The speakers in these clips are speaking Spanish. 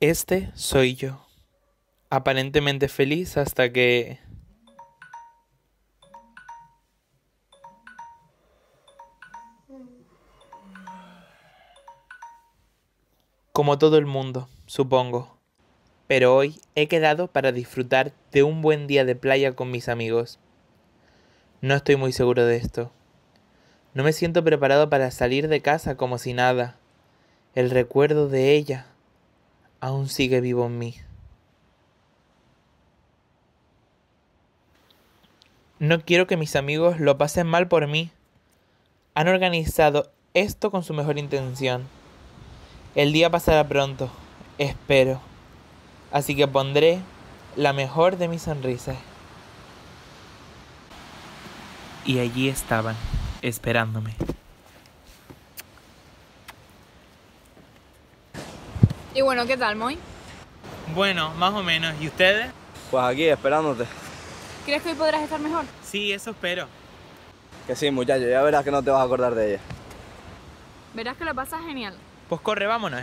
Este soy yo. Aparentemente feliz hasta que... Como todo el mundo, supongo. Pero hoy he quedado para disfrutar de un buen día de playa con mis amigos. No estoy muy seguro de esto. No me siento preparado para salir de casa como si nada. El recuerdo de ella aún sigue vivo en mí. No quiero que mis amigos lo pasen mal por mí. Han organizado esto con su mejor intención. El día pasará pronto, espero. Así que pondré la mejor de mis sonrisas. Y allí estaban, esperándome. Y bueno, ¿qué tal, Moy? Bueno, más o menos. ¿Y ustedes? Pues aquí, esperándote. ¿Crees que hoy podrás estar mejor? Sí, eso espero. Que sí, muchacho, ya verás que no te vas a acordar de ella. Verás que lo pasas genial. Pues corre, vámonos.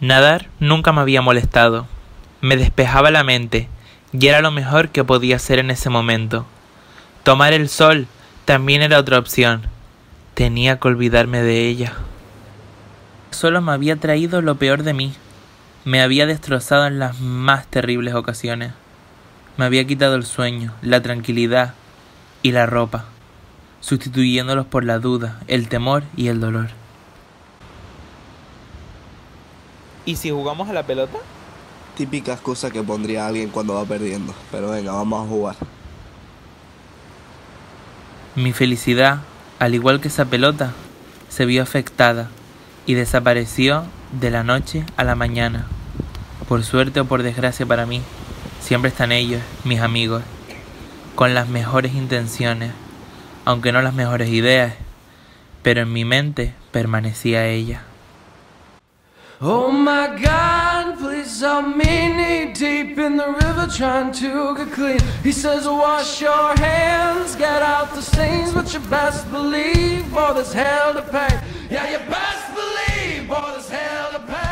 Nadar nunca me había molestado. Me despejaba la mente y era lo mejor que podía hacer en ese momento. Tomar el sol también era otra opción. Tenía que olvidarme de ella. Solo me había traído lo peor de mí. Me había destrozado en las más terribles ocasiones. Me había quitado el sueño, la tranquilidad y la ropa, sustituyéndolos por la duda, el temor y el dolor. ¿Y si jugamos a la pelota? Típica excusa que pondría alguien cuando va perdiendo. Pero venga, vamos a jugar. Mi felicidad, al igual que esa pelota, se vio afectada y desapareció de la noche a la mañana. Por suerte o por desgracia para mí, siempre están ellos, mis amigos, con las mejores intenciones, aunque no las mejores ideas, pero en mi mente permanecía ella. Oh my God, please help me knee deep in the river trying to get clean. He says, wash your hands, get out the stains, but you best believe, boy, there's hell to pay. Yeah, you best believe, boy, there's hell to pay.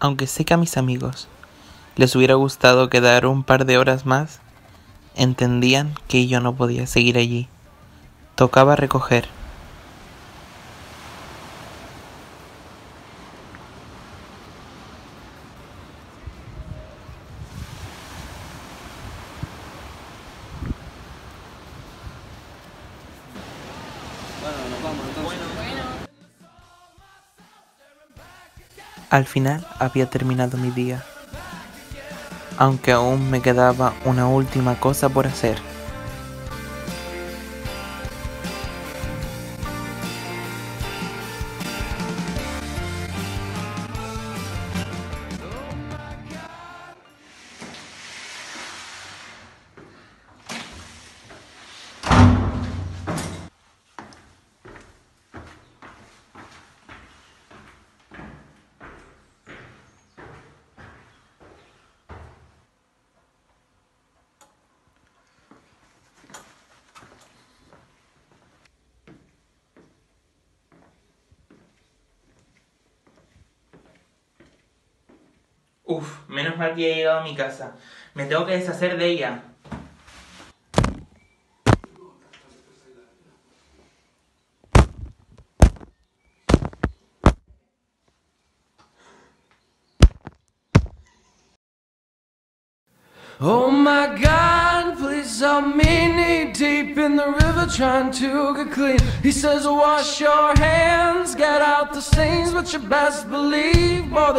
Aunque sé que a mis amigos les hubiera gustado quedar un par de horas más, entendían que yo no podía seguir allí. Tocaba recoger. Al final había terminado mi día, aunque aún me quedaba una última cosa por hacer. Uf, menos mal que he llegado a mi casa. Me tengo que deshacer de ella. Oh my God, please help me knee deep in the river trying to get clean. He says, wash your hands, get out the stains, but you best believe, boy,